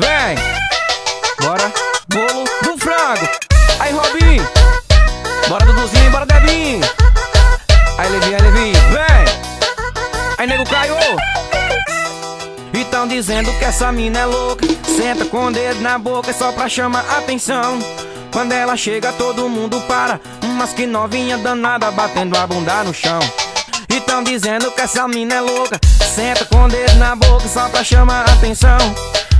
Vem, bora, bolo do frango. Aí, Robin, bora Duduzinho, bora Debinho. Aí, Levi, aí, vem. Aí, nego Caio. E tão dizendo que essa mina é louca. Senta com o dedo na boca só pra chamar atenção. Quando ela chega, todo mundo para. Mas que novinha danada batendo a bunda no chão. E tão dizendo que essa mina é louca. Senta com o dedo na boca só pra chamar atenção.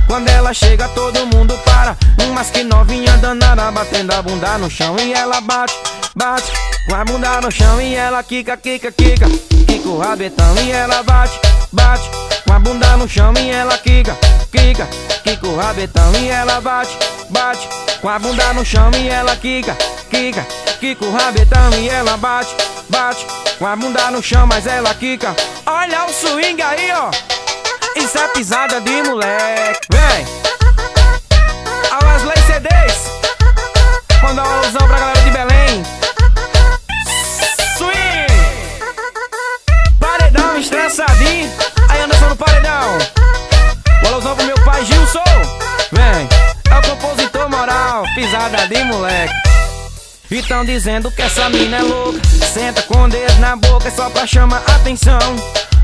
Quando ela chega, todo mundo para. Mas que novinha danada batendo a bunda no chão. E ela bate, bate com a bunda no chão. E ela quica, quica, quica. Quica o rabetão. E ela bate, bate com a bunda no chão. E ela quica, quica, quica o rabetão. E ela bate, bate com a bunda no chão. E ela quica, quica, quica o rabetão. E ela bate, bate com a bunda no chão. Mas ela quica. Olha o swing aí, ó. Isso é pisada de moleque. Vem! A Wesley CDs. Manda uma alusão pra galera de Belém. Swing! Paredão estressadinho. Aí Anderson no paredão. Uma alusão pro meu pai Gilson. Vem! É o compositor moral. Pisada de moleque. E tão dizendo que essa mina é louca Senta com o dedo na boca só pra chamar atenção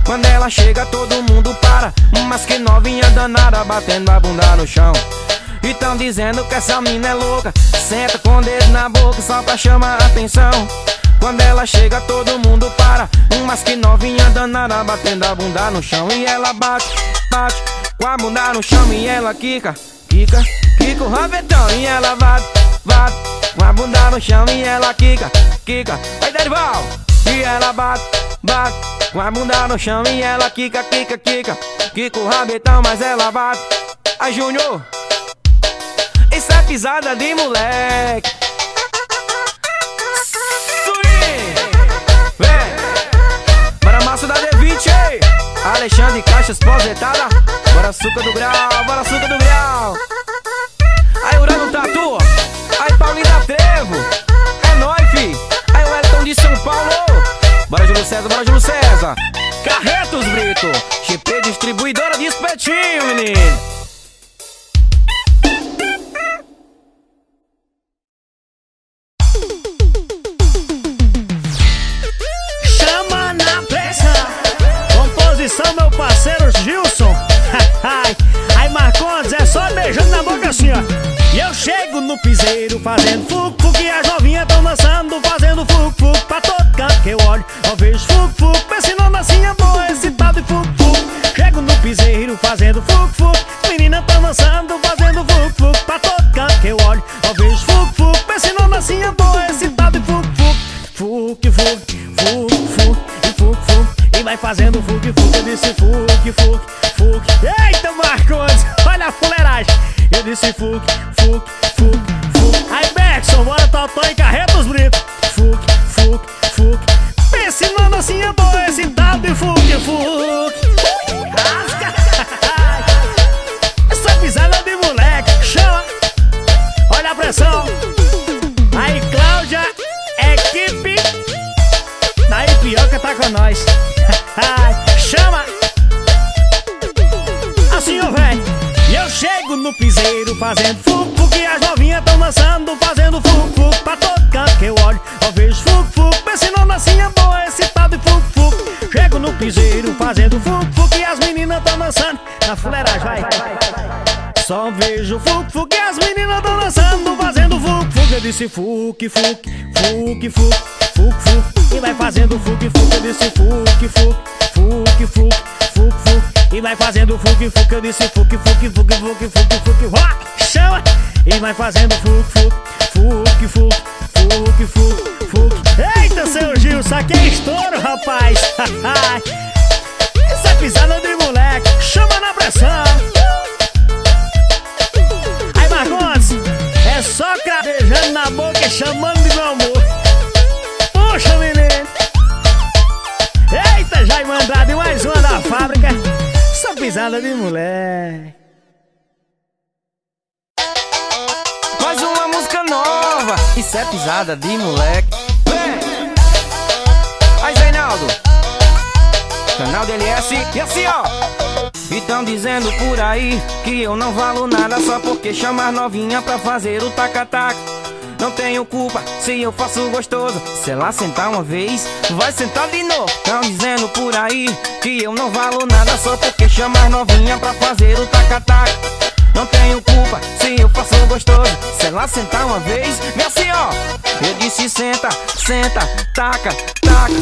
Quando ela chega todo mundo para. Mas que novinha danada batendo a bunda no chão. E tão dizendo que essa mina é louca. Senta com o dedo na boca só pra chamar atenção. Quando ela chega todo mundo para. Mas que novinha danada batendo a bunda no chão. E ela bate, bate com a bunda no chão. E ela quica, quica, quica o rabetão. E ela bate, bate com a bunda no chão. E ela quica, quica. Aí Derival! E ela bate, bate Com a bunda no chão e ela quica, quica, quica. Quica o rabetão, mas ela bate Aí Júnior Isso é pisada de moleque. Swing Vem. Bora massa da D20 Alexandre Caixas pós-etada Bora suca do grau, bora suca do grau disse fuc fuc, fuc fuc, fuc fuc E vai fazendo fuc fuc Eu disse fuc fuc, fuc fuc, fuc fuc E vai fazendo fuc fuc Eu disse fuc fuc, fuc fuc, fuc fuc Rock, chama! E vai fazendo só cravejando na boca e chamando de meu amor. Puxa menino. Eita, já mandado e mais uma da fábrica. Essa pisada de moleque. Mais uma música nova. Isso é pisada de moleque. Vem! Aí Zeinaldo canal DLS e assim ó. E tão dizendo por aí que eu não valo nada só porque chamar novinha pra fazer o taca-taca. Não tenho culpa se eu faço gostoso. Se ela sentar uma vez, vai sentar de novo. Tão dizendo por aí que eu não valo nada só porque chamar novinha pra fazer o taca-taca. Não tenho culpa se eu faço gostoso. Se ela sentar uma vez, me assim ó. Eu disse senta, senta, taca, taca.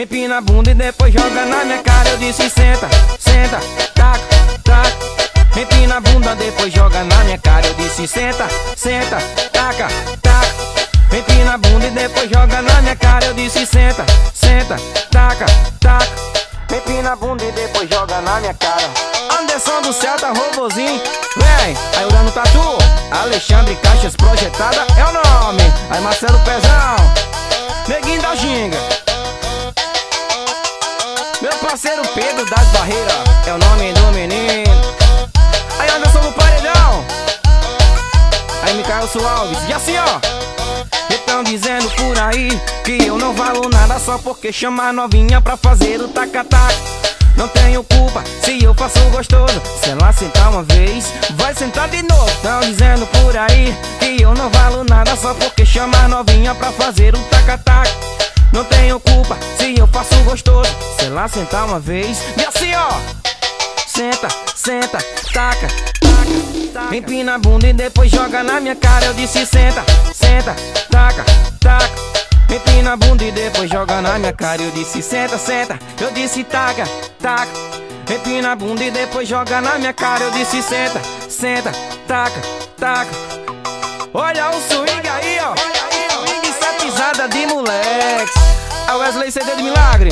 Empina a bunda e depois joga na minha cara. Eu disse senta, senta, taca, taca. Empina a bunda, depois joga na minha cara. Eu disse senta, senta, taca, taca. Empina a bunda e depois joga na minha cara. Eu disse senta, senta, taca, taca. Empina a bunda e depois joga na minha cara. Anderson do Celta, robozinho. Vem, aí o Dano Tatu. Alexandre Caixas projetada é o nome. Aí Marcelo Pezão, neguinho da ginga. Meu parceiro Pedro das Barreiras é o nome do menino. Aí Anderson do Paredão. Aí Micael Alves. E assim ó. Estão dizendo por aí que eu não valo nada só porque chamar novinha pra fazer o taca-taca. Não tenho culpa se eu faço gostoso. Se ela sentar uma vez, vai sentar de novo. Estão dizendo por aí que eu não valo nada só porque chamar novinha pra fazer o taca-taca. Não tenho culpa se eu faço gostoso. Se ela sentar uma vez, e assim ó. Senta, senta, taca, taca. Empina a bunda e depois joga na minha cara. Eu disse senta, senta, taca, taca. Empina a bunda e depois joga na minha cara. Eu disse senta, senta. Eu disse taca, taca. Empina a bunda e depois joga na minha cara. Eu disse senta, senta, taca, taca. Olha o swing aí, ó. Swing essa pisada de moleques. A Wesley CD de milagre.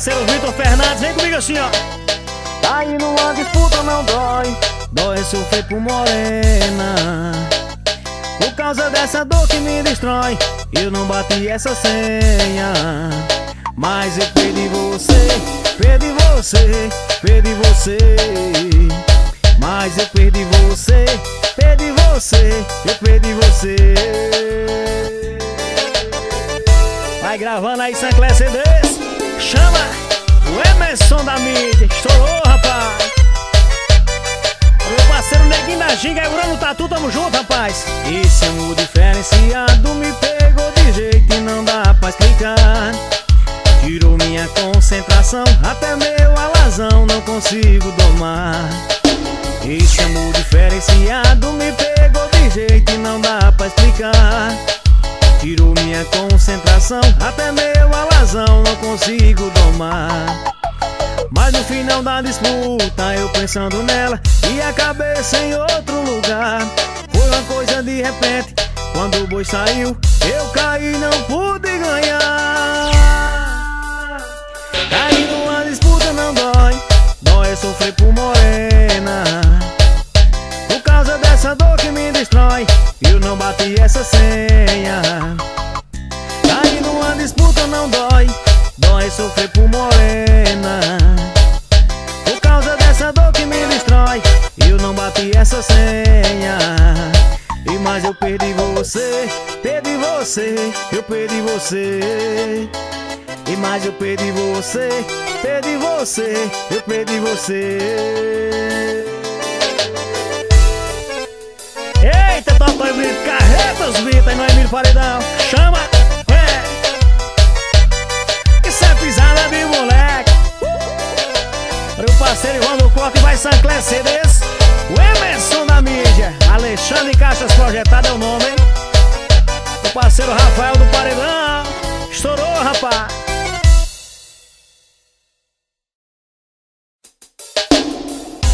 Parceiro Vitor Fernandes, vem comigo assim, ó. Tá aí numa disputa não dói. Dói sofrer por morena. Por causa dessa dor que me destrói, eu não bati essa senha. Mas eu perdi você, perdi você, perdi você. Mas eu perdi você, perdi você, eu perdi você. Vai gravando aí Sancler CDs Chama o Emerson da mídia. Estourou, rapaz. Meu parceiro Neguinho da Ginga Eurano Tatu, tamo junto, rapaz. Esse amor diferenciado me pegou de jeito e não dá pra explicar. Tirou minha concentração, até meu alazão não consigo domar. Esse amor diferenciado me pegou de jeito e não dá pra explicar Tirou minha concentração, até meu alazão não consigo domar. Mas no final da disputa, eu pensando nela e a cabeça em outro lugar. Foi uma coisa de repente, quando o boi saiu, eu caí e não pude ganhar. Cair numa disputa não dói, dói é sofrer por morena. Destrói, eu não bati essa senha. Cair numa disputa não dói, dói sofrer por morena. Por causa dessa dor que me destrói, eu não bati essa senha. E mais eu perdi você, perdi você, eu perdi você. E mais eu perdi você, perdi você, eu perdi você. Eita, papai Brito, carretas, Vitor, não é milho paredão. Chama, é. Isso é pisada de moleque. Meu parceiro Ivan do Corte vai Sancler CDs. O Emerson da mídia. Alexandre Caixas Projetado é o nome? O parceiro Rafael do Paredão. Estourou, rapaz.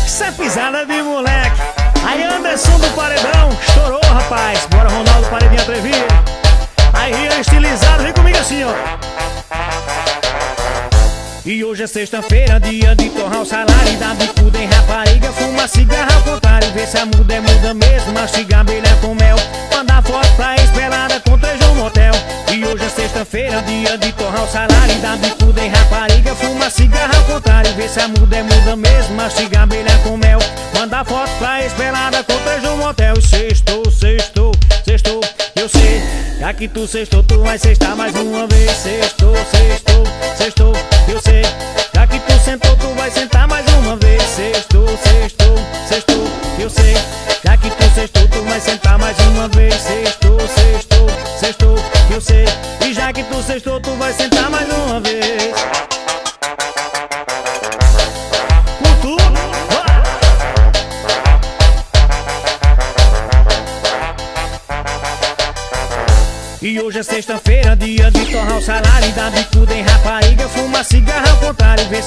Isso é pisada de moleque. Aí Anderson do Paredão, estourou, rapaz. Bora Ronaldo Paredinha Atrevido. Aí Rian estilizado, vem comigo assim, ó. E hoje é sexta-feira, dia de torrar o salário dar bicuda em rapariga, fuma cigarro ao contrário, vê se a muda é muda mesmo, mastiga abelha com mel, mandar foto pra esperada com hoje é sexta-feira, dia de torrar o salário e dar bicuda em rapariga, fuma cigarro ao contrário, vê se a muda é muda mesmo, mastiga abelha com mel, mandar foto pra esperada com três no motel. Sextou, sextou, sextou, eu sei, já que tu sextou, tu vai sextar mais uma vez, sextou, sextou, sextou, eu sei. Já que tu sentou, tu vai sentar mais uma vez. Sextou, sextou, sextou, eu sei.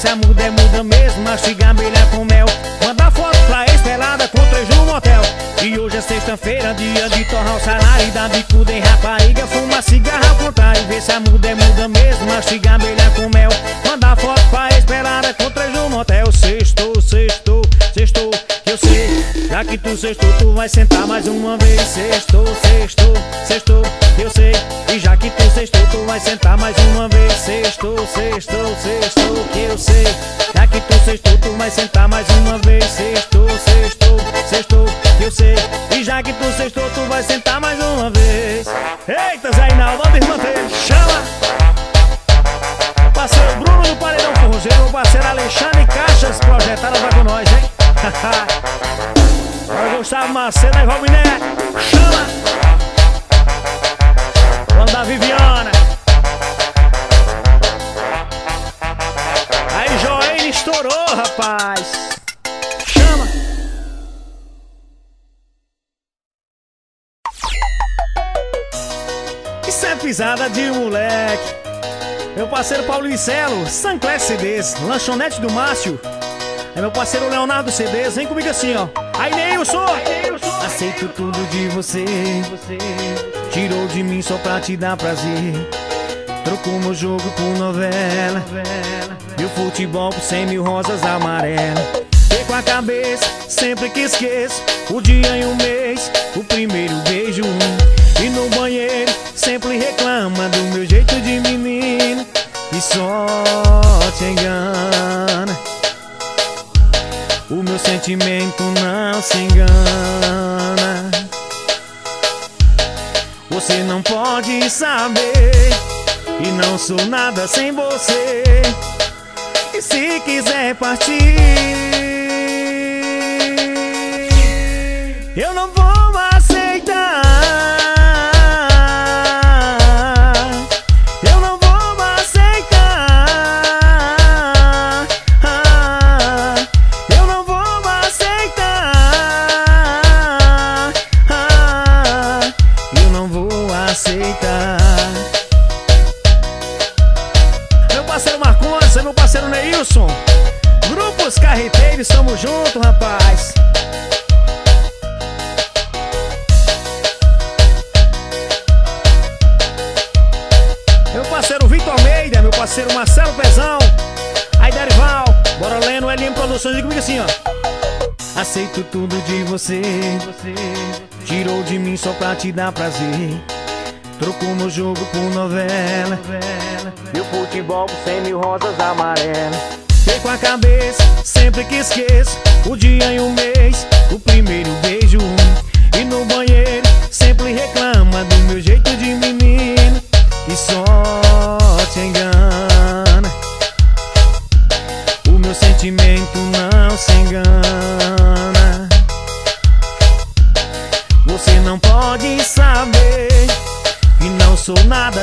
Contrário, vê se a muda é muda mesmo, mastiga abelha com mel, manda foto pra espelada com três no motel. E hoje é sexta-feira, dia de torrar o salário e dar bicuda em rapariga, fuma cigarro ao contrário, vê se a muda é muda mesmo, mastiga abelha com mel, manda foto pra espelada com três no motel. Sextou, sextou, sextou, eu sei, já que tu sextou, tu vai sentar mais uma vez. Sextou, E já que tu sextou, tu vai sentar mais uma vez. Eita, Zé Inaldo, manda irmã dele, chama! Parceiro Bruno do Paredão Forrozeiro, parceiro Alexandre Caixas, projetada vai com nós, hein? Agora Gustavo Macedo e Robiné, chama! Vamos da Viviana. Aí Joel estourou, rapaz. Pisada de moleque. Meu parceiro Paulinho Celo, Sancler CDs, Lanchonete do Márcio. É meu parceiro Leonardo CDs, vem comigo assim, ó. Aí Neilson! Aceito tudo de você. Tirou de mim só pra te dar prazer. Trocou meu jogo por novela. E o futebol por cem mil rosas amarelas. Cabeça sempre que esqueço. O dia e o mês, o primeiro beijo. E no banheiro sempre reclama do meu jeito de menino. Que só te engana. O meu sentimento não se engana. Você não pode saber. E não sou nada sem você. E se quiser partir, eu não vou aceitar. Eu não vou aceitar. Eu não vou aceitar. Eu não vou aceitar. Meu parceiro Marcondes, é meu parceiro Neilson. Grupos Carreteiros, tamo junto, rapaz. Parceiro Marcelo Pezão. Aí Derival, bora lendo LM Produções e comigo assim, ó. Aceito tudo de você. Tirou de mim só pra te dar prazer. Trocou meu jogo por novela. E o futebol por cem mil rosas amarelas. Perco a cabeça sempre que esqueço. O dia e o mês, o primeiro beijo. E no banheiro sempre reclama do meu jeito de menino. Que só te engana.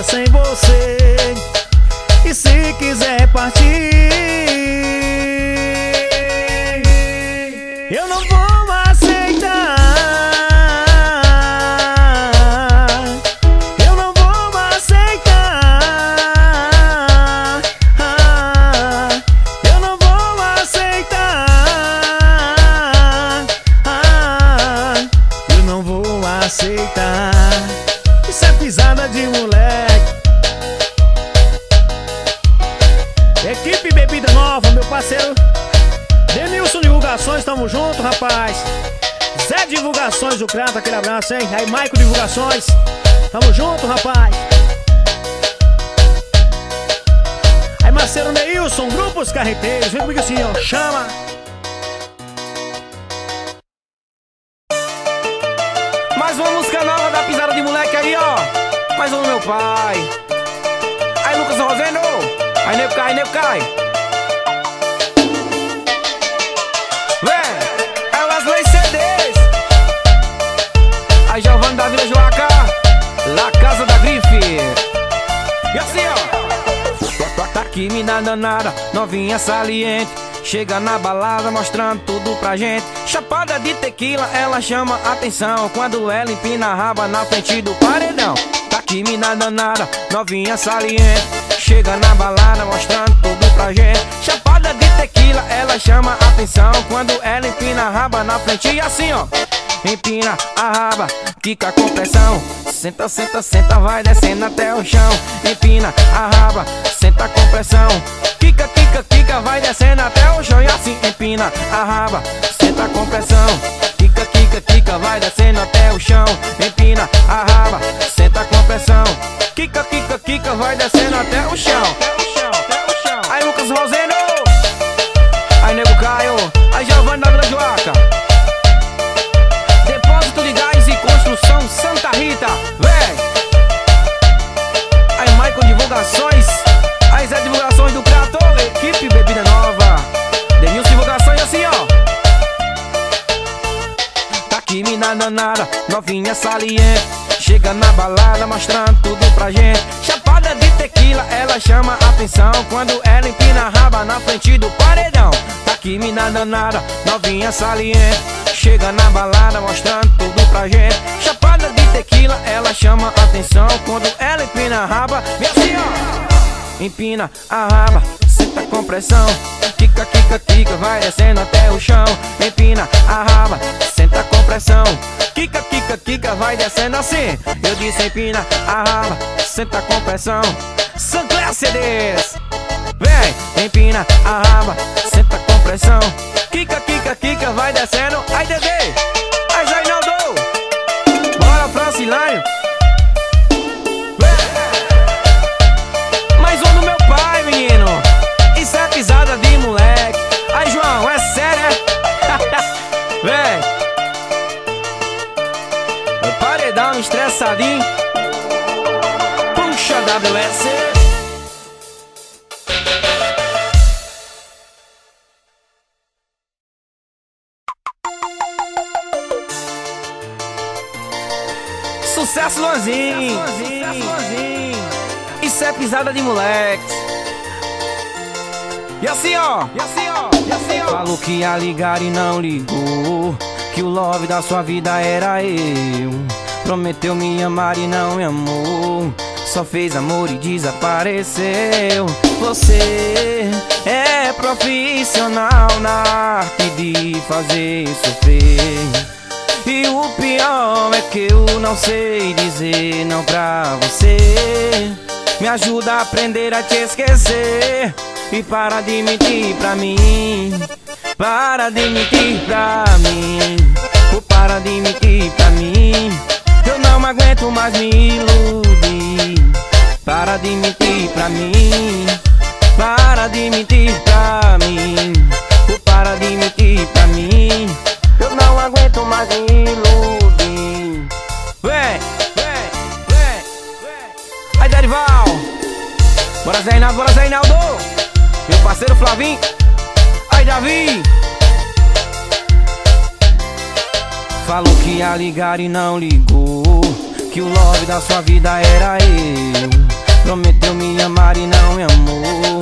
Sem você. E se quiser partir, Divulgações, o Crato, aquele abraço, hein? Aí, Maico Divulgações, tamo junto, rapaz Aí, parceiro Neilson, Grupos Carreteiros, vem comigo assim, ó, chama Mais uma música nova da pisada de moleque aí, ó. Mais um do meu pai. Aí, Lucas Rosendo. Aí, nego cai, nego cai. Tá aqui, mina danada, novinha saliente. Chega na balada mostrando tudo pra gente. Chapada de tequila, ela chama atenção. Quando ela empina a raba na frente do paredão. Tá aqui, mina danada, novinha saliente. Chega na balada mostrando tudo pra gente. Chapada de tequila, ela chama atenção. Quando ela empina a raba na frente e assim, ó. Empina a raba, quica com pressão. Senta, senta, senta, vai descendo até o chão. Empina a raba, senta com pressão. Quica, quica, quica, vai descendo até o chão. E assim empina a raba, senta com pressão. Quica, quica, quica, vai descendo até o chão. Empina a raba, senta com pressão. Quica, quica, quica, vai descendo até o chão. Aí Lucas Roseno, aí Nego Caio, aí Giovanni da Vila Joaca. Danada, novinha saliente. Chega na balada mostrando tudo pra gente. Chapada de tequila, ela chama atenção. Quando ela empina a raba na frente do paredão. Tá aqui mina danada, novinha saliente. Chega na balada mostrando tudo pra gente. Chapada de tequila, ela chama atenção. Quando ela empina a raba, assim ó. Empina a raba, senta com pressão. Quica, quica, quica, vai descendo até o chão. Empina a raba, senta com pressão. Quica, quica, quica, vai descendo assim. Eu disse empina a raba, senta com pressão. Sancler CDs. Vem, empina a raba, senta com pressão. Quica, quica, quica, vai descendo. Ai, Dedê, Ligar e não ligou. Que o love da sua vida era eu. Prometeu me amar e não me amou. Só fez amor e desapareceu. Você é profissional na arte de fazer sofrer. E o pior é que eu não sei dizer não pra você. Me ajuda a aprender a te esquecer. E para de mentir pra mim. Para de mentir pra mim. Ou para de mentir pra mim. Eu não aguento mais me iludir. Para de mentir pra mim. Para de mentir pra mim. Ou para de mentir pra mim. Eu não aguento mais me iludir. Vem, vem, vem, vem. Aí, Derival. Bora, Zé Reinaldo, bora, Zé Reinaldo. Meu parceiro Flavinho. Davi. Falou que ia ligar e não ligou. Que o love da sua vida era eu. Prometeu me amar e não me amou.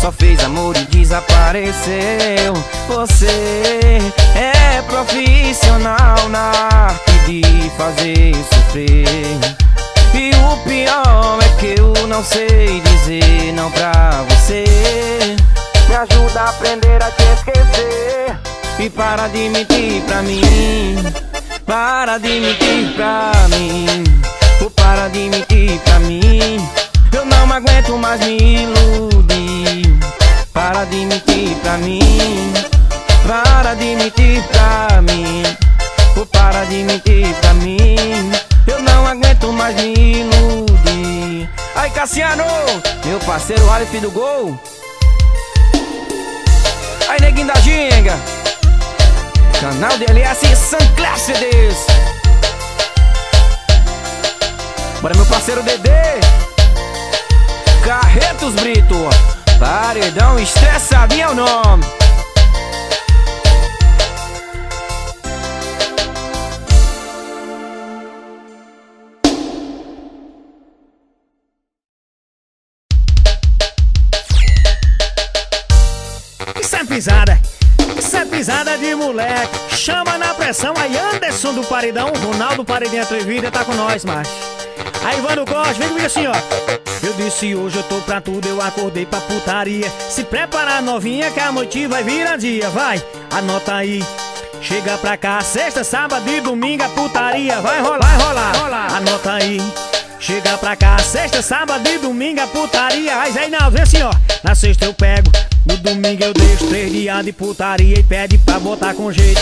Só fez amor e desapareceu. Você é profissional na arte de fazer sofrer. E o pior é que eu não sei dizer não pra você. Me ajuda a aprender a te esquecer. E para de mentir pra mim Para de mentir pra mim. Ou para de mentir pra mim. Eu não aguento mais me iludir. Para de mentir pra mim Para de mentir pra mim. Ou para de mentir pra mim. Eu não aguento mais me iludir. Ai Cassiano, meu parceiro Aleph do Gol. Aí neguinho da ginga. Canal DLS Sancler CDs Bora meu parceiro Dedê. Carretos Brito. Paredão estressadinho é o nome pisada. Isso é pisada de moleque. Chama na pressão. Aí Anderson do Paredão, Ronaldo Paredinho Atrevida tá com nós, macho. Aí Vando Costa, vem comigo assim, ó. Eu disse hoje eu tô pra tudo, eu acordei pra putaria. Se prepara novinha que a noite vai virar dia, vai. Anota aí. Chega pra cá, sexta, sábado e domingo a putaria vai rolar, vai rolar, rolar. Anota aí. Chega pra cá, sexta, sábado e domingo a putaria. Aí Zé Inaldo, vem assim, ó. Na sexta eu pego, no domingo eu deixo três dias de putaria e pede pra botar com jeito.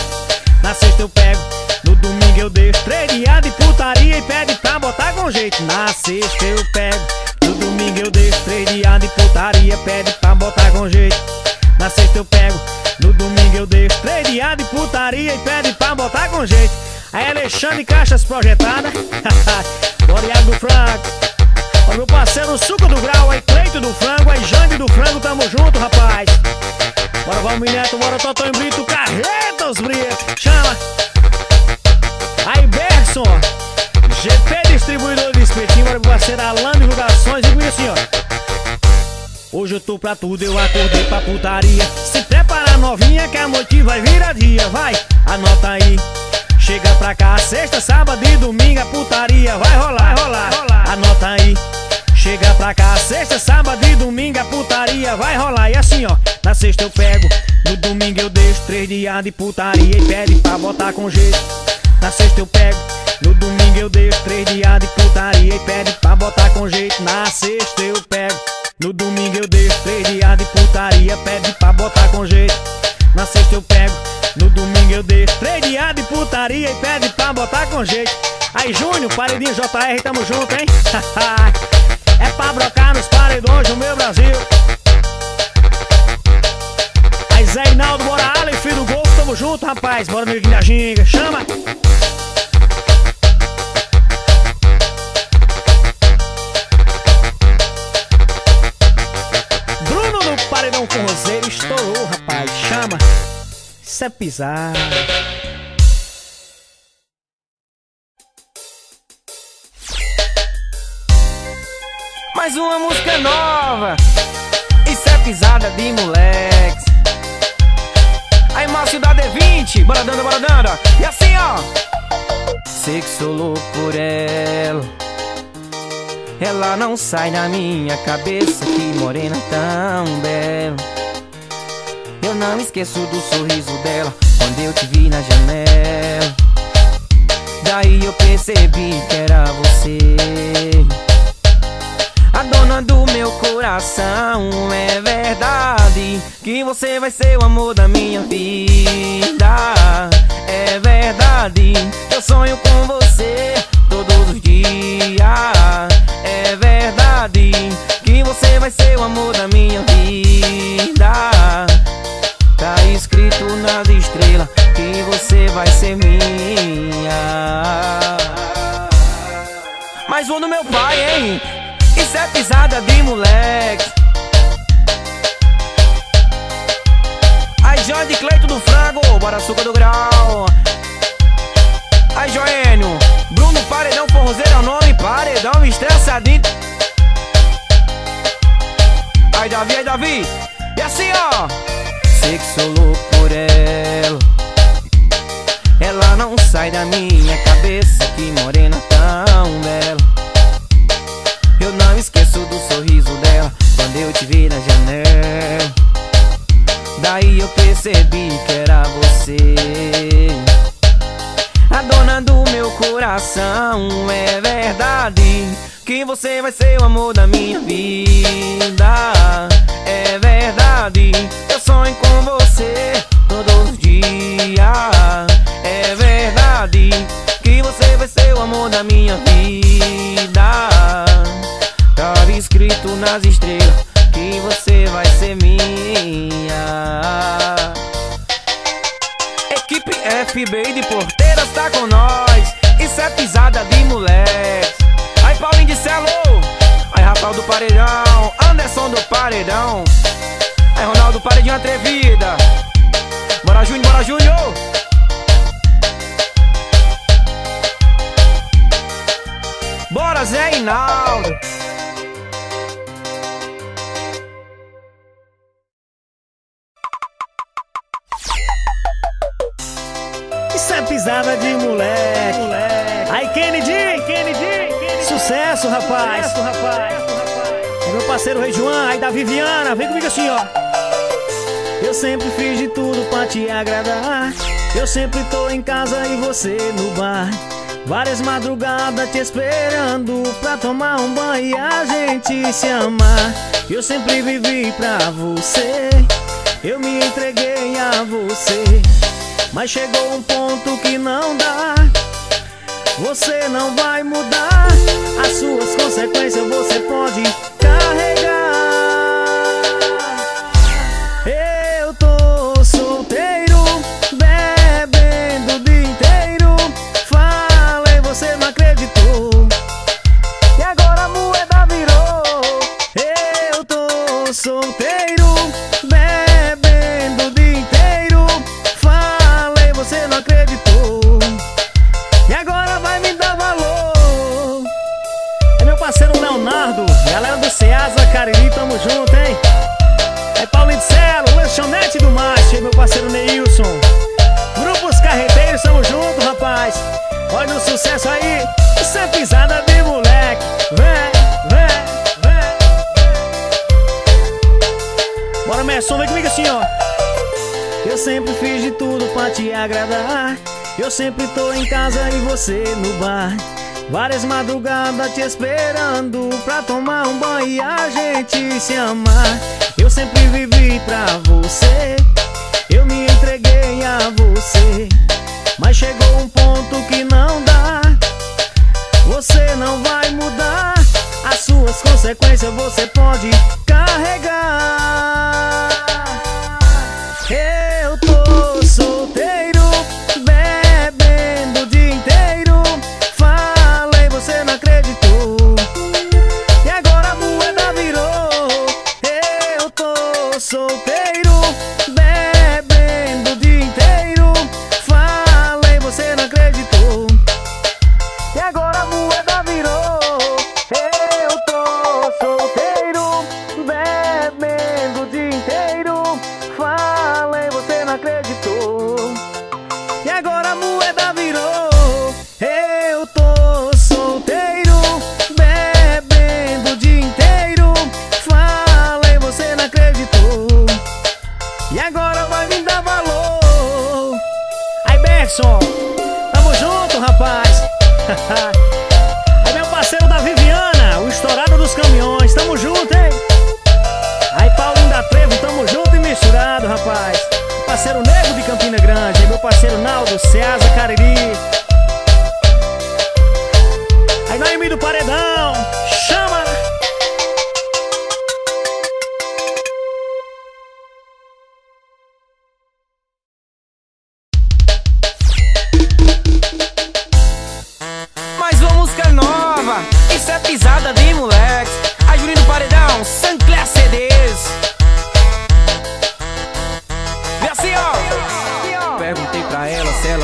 Na sexta eu pego, no domingo eu deixo três dias de putaria e pede pra botar com jeito. Na sexta eu pego, no domingo eu deixo três dias de putaria, pede pra botar com jeito. Na sexta eu pego, no domingo eu deixo três dias de putaria e pede pra botar com jeito. Aí Alexandre Caixas projetada, Bora do Franco, Ó meu parceiro Suco do Grau, aí Cleito do Frango, aí Jande do Frango, tamo junto, rapaz. Bora Valmir Neto, bora Totó em Brito, Carretas Brito, chama. Aí Berson, GP Distribuidor de Espetinho, bora meu parceiro Alan Divulgações, com isso, ó. Hoje eu tô pra tudo, eu acordei pra putaria. Se prepara novinha que a noite vai virar dia, vai, anota aí. Chega pra cá, sexta, sábado e domingo a putaria vai rolar, rolar, rolar. Anota aí. Chega pra cá, sexta, sábado e domingo a putaria vai rolar. E assim, ó, na sexta eu pego, no domingo eu deixo três dias de putaria e pede pra botar com jeito. Na sexta eu pego, no domingo eu deixo três dias de putaria e pede pra botar com jeito. Na sexta eu pego, no domingo eu deixo três dias de putaria, pede pra botar com jeito. Na sexta eu pego, no domingo eu deixo três dias de putaria e pede pra botar com jeito. Aí Júnior, paredinho JR, tamo junto, hein? é pra brocar nos paredões do meu Brasil. Aí Zé Inaldo, bora Aleph do Golfo, tamo junto, rapaz. Bora meu da ginga, chama! Bruno no paredão com roseiro estourou, rapaz. Chama! Isso é pisar. Mais uma música nova. Isso é pisada de moleques. Aí Márcio da D20 Bora dando, bora E assim ó. Sei que sou louco por ela. Ela não sai da minha cabeça Que morena tão bela. Eu não esqueço do sorriso dela Quando eu te vi na janela. Daí eu percebi que era você a dona do meu coração é verdade Que você vai ser o amor da minha vida. É verdade Eu sonho com você todos os dias. É verdade Que você vai ser o amor da minha vida. Tá escrito nas estrelas Que você vai ser minha. Mais um do meu pai, hein? Isso é pisada de moleque. Aí João de Cleito do Frango, bora açúcar do grau. Aí Joênio, Bruno Paredão Forrozeiro é o nome Paredão estressadinho Aí Davi, aí Davi. E assim ó. Sei Isso é pisada de moleque. Aí, Kennedy, Kennedy, Sucesso, rapaz. Sucesso, rapaz. É meu parceiro Rei João, aí da Viviana, vem comigo assim, ó. Eu sempre fiz de tudo pra te agradar. Eu sempre tô em casa e você no bar. Várias madrugadas te esperando pra tomar um banho e a gente se amar. Eu sempre vivi pra você. Eu me entreguei a você. Mas chegou um ponto que não dá. Você não vai mudar. As suas consequências você pode galera do Ceasa, Cariri, tamo junto, hein? É Paulinho de Celo, lanchonete do Márcio, meu parceiro Neilson. Grupos Carreteiros, tamo junto, rapaz. Olha o sucesso aí, isso é pisada de moleque. Vem, vem, vem. Bora, Messon, vem comigo assim, ó. Eu sempre fiz de tudo pra te agradar. Eu sempre tô em casa e você no bar. Várias madrugadas te esperando pra tomar um banho e a gente se amar. Eu sempre vivi pra você. Eu me entreguei a você. Mas chegou um ponto que não dá. Você não vai mudar. As suas consequências você pode carregar. Eu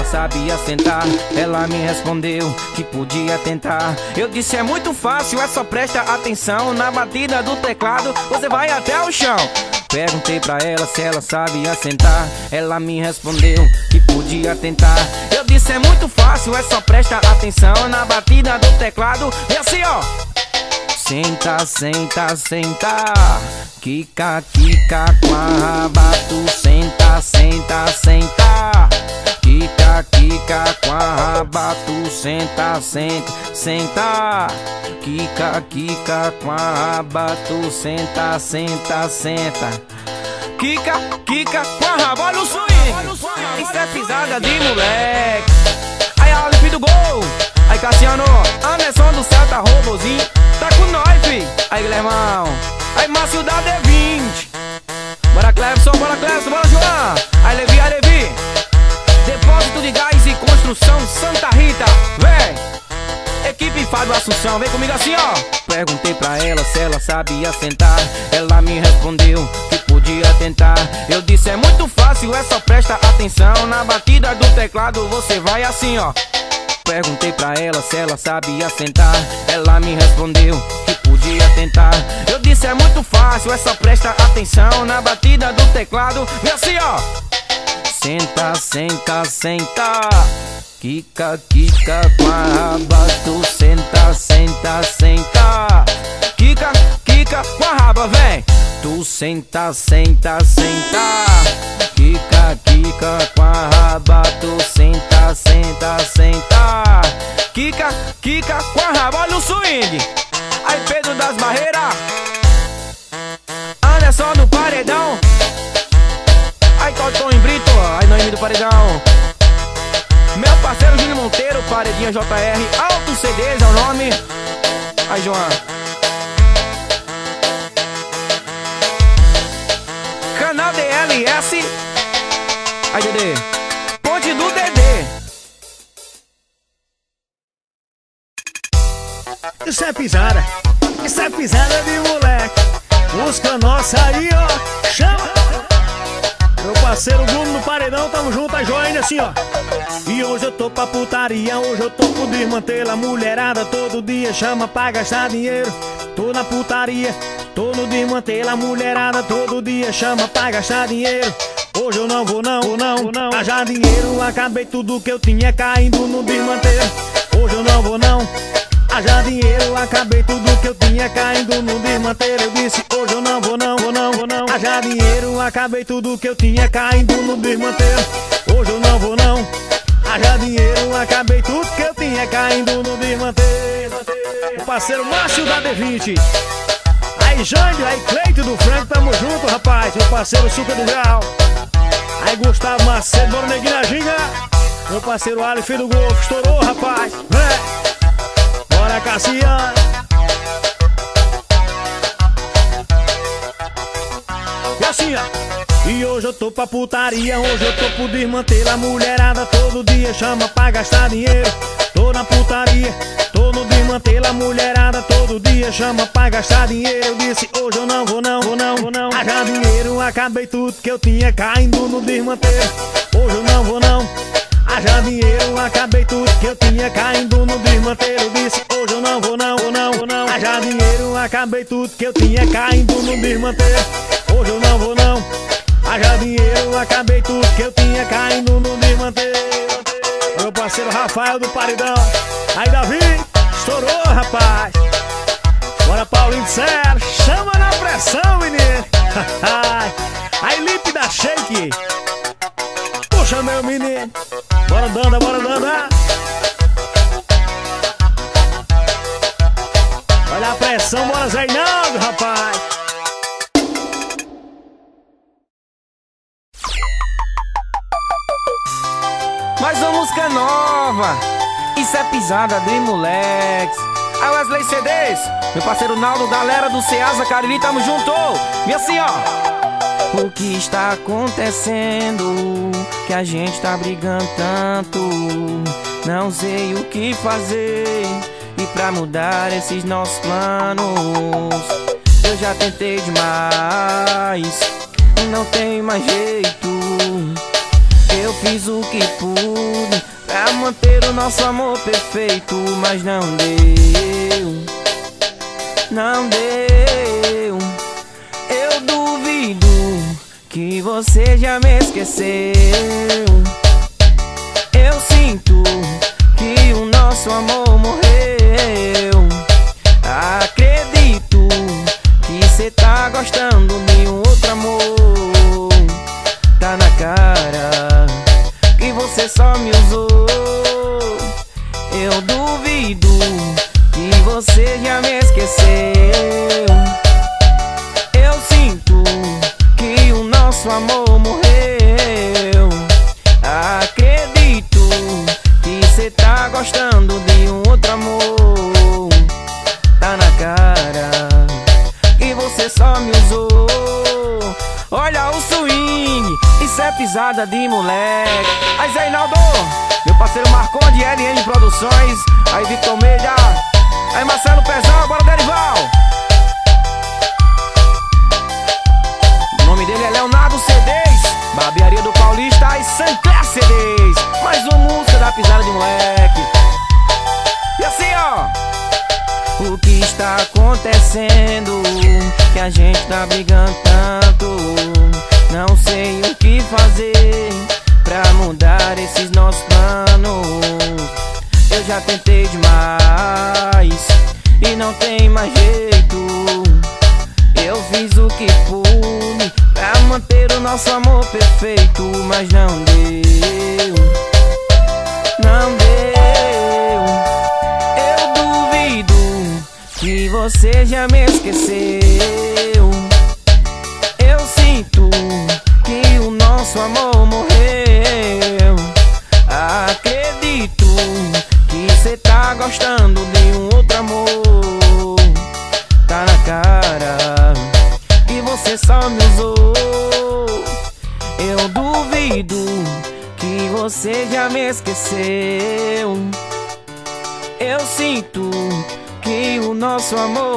sabia sentar. Ela me respondeu que podia tentar. Eu disse: é muito fácil, é só presta atenção. Na batida do teclado, você vai até o chão. Perguntei pra ela se ela sabia sentar. Ela me respondeu que podia tentar. Eu disse: é muito fácil, é só presta atenção. Na batida do teclado, e assim, ó. Senta, senta, senta. Kika, kika com a raba. Tu senta, senta, senta. Kika, kika com a raba. Tu senta, senta, senta. Kika, kika com a raba. Tu senta, senta, senta. Kika, Kika, com a raba, olha o swing. Isso é pisada de moleque. Aí a do gol. Aí Cassiano, Anderson do Celta, robozinho. Tá com nós, fi. Aí Guilhermão. Aí Márcio da D20. Bora Clebson, bora Clebson, bora João. Aí Levi, aí Levi. Depósito de gás e construção Santa Rita, vem. Equipe Fábio Assunção, vem comigo assim ó Perguntei pra ela se ela sabia sentar Ela me respondeu que podia tentar Eu disse é muito fácil, é só presta atenção Na batida do teclado você vai assim ó Perguntei pra ela se ela sabia sentar. Ela me respondeu que podia tentar. Eu disse é muito fácil, é só presta atenção Na batida do teclado, vem assim ó. Senta, senta, senta. Kika, kika com a tu senta, senta, senta. Kika, kika com a raba, vem. Tu senta, senta, senta. Kika, kika com a raba, tu senta, senta, senta. Kika, kika com a raba, olha o swing. Aí Pedro das Barreiras. Anderson no paredão. Aí Totó em Brito, aí Noemi do paredão. Meu parceiro Júlio Monteiro, Paredinha JR, Alto CDs é o nome. Aí, João. DLS. Aí, Dedê. Ponte do Dedê. Isso é pisada, isso é pisada de moleque. Busca nossa aí, ó. Chama! Meu parceiro Bruno no paredão, tamo junto, a joia ainda assim, ó. E hoje eu tô pra putaria, hoje eu tô por desmantelar. Mulherada todo dia chama pra gastar dinheiro. Tô na putaria, tô no desmantelar. Mulherada todo dia chama pra gastar dinheiro. Hoje eu não vou não, vou não, vou não. Haja dinheiro, acabei tudo que eu tinha caindo no desmanteiro. Hoje eu não vou não. Haja dinheiro, acabei tudo que eu tinha caindo no desmanteiro. Eu disse, hoje eu não vou não, vou não, vou não. Haja dinheiro, acabei tudo que eu tinha caindo no desmanteiro. Hoje eu não vou não. Haja dinheiro, acabei tudo que eu tinha caindo no desmanteiro. O parceiro Márcio da D20. Aí Jânio, aí Cleito do Franco, tamo junto, rapaz. Meu parceiro Suca do Grau. Aí Gustavo Macedo, bora neguinho na. Meu parceiro Ali, filho do Golfo, estourou, rapaz. Vem. Bora, Cassiano. E assim, ó. E hoje eu tô pra putaria, hoje eu tô por desmantelar. Mulherada todo dia chama pra gastar dinheiro. Tô na putaria, tô no desmantelar. Mulherada todo dia chama pra gastar dinheiro. Eu disse, hoje eu não vou não, vou não, vou não. Haja dinheiro, acabei tudo que eu tinha caindo no desmanteiro. Hoje eu não vou não. Haja dinheiro, acabei tudo que eu tinha caindo no desmanteiro. Disse, hoje eu não vou não, vou não, vou não. Haja dinheiro, acabei tudo que eu tinha caindo no desmanteiro. Hoje eu não vou não. Haja dinheiro, acabei tudo que eu tinha caindo no desmanteiro. Meu parceiro Rafael do Paridão. Aí, Davi, estourou, rapaz. Bora, Paulinho de Serra, chama na pressão, menino. Aí, Lipe da Shake. Puxa, meu menino. Bora dando, bora dando. Olha a pressão, bora Zeinaldo, rapaz. Mais uma música nova. Isso é pisada de moleques. A Wesley CDs, meu parceiro Naldo, galera do Ceasa Cariri, tamo junto. E assim, ó. O que está acontecendo? Que a gente tá brigando tanto. Não sei o que fazer. E pra mudar esses nossos planos, eu já tentei demais. Não tem mais jeito. Fiz o que pude pra manter o nosso amor perfeito, mas não deu. Não deu. Eu duvido que você já me esqueceu. Eu sinto que o nosso amor morreu. Acredito que cê tá gostando de um gostando de um outro amor. Tá na cara que você só me usou. Olha o swing, isso é pisada de moleque. Aí Zé Inaldo, meu parceiro Marconde, LN Produções. Aí Victor Meia, aí Marcelo Pezão, bora Derival. O nome dele é Leonardo CDs Barbearia do Paulista e Sancler CDs Mais uma música da pisada de moleque. Acontecendo? Que a gente tá brigando tanto. Não sei o que fazer pra mudar esses nossos planos. Eu já tentei demais e não tem mais jeito. Eu fiz o que pude pra manter o nosso amor perfeito, mas não deu. Você já me esqueceu. Nosso amor